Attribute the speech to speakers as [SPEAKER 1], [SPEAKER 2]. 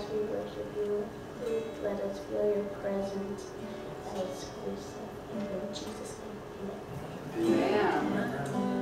[SPEAKER 1] as we worship you, please let us feel your presence as exclusive. In Jesus' name,
[SPEAKER 2] amen. amen. amen.